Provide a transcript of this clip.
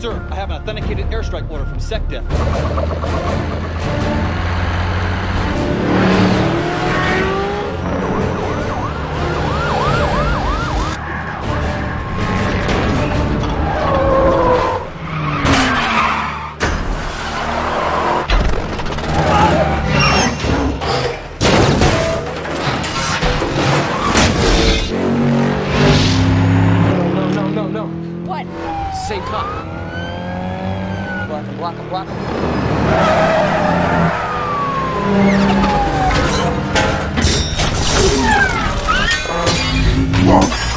Sir, I have an authenticated airstrike order from SecDef. No, no, no, no, no. What? Same cop. Welcome, welcome, welcome. Whoa.